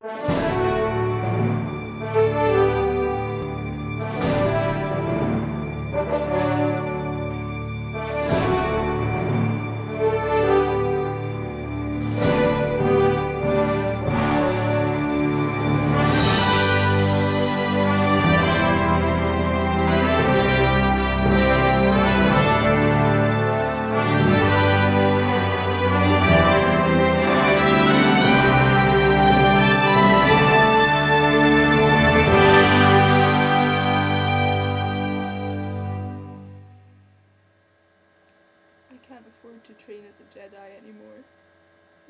I can't afford to train as a Jedi anymore.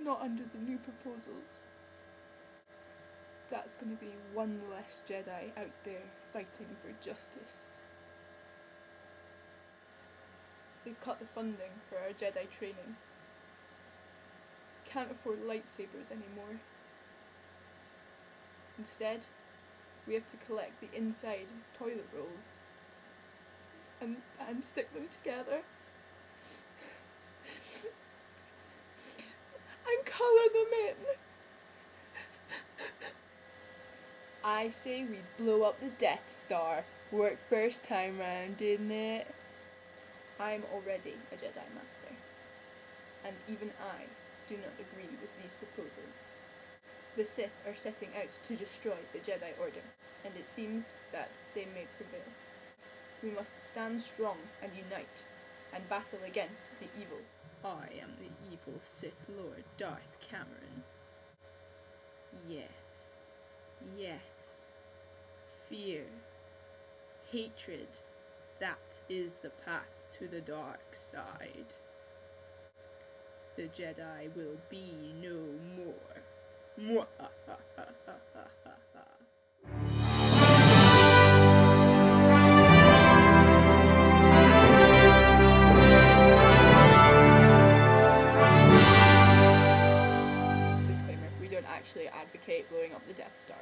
Not under the new proposals. That's going to be one less Jedi out there fighting for justice. They've cut the funding for our Jedi training. Can't afford lightsabers anymore. Instead, we have to collect the inside toilet rolls and, and stick them together. and colour them in. I say we blow up the Death Star. Worked first time round, didn't it? I'm already a Jedi Master, and even I do not agree with these proposals. The Sith are setting out to destroy the Jedi Order, and it seems that they may prevail. We must stand strong and unite, and battle against the evil. I am the evil Sith Lord Darth Cameron. Yes. Fear, hatred, that is the path to the dark side. The Jedi will be no more. Disclaimer, we don't actually advocate blowing up the Death Star.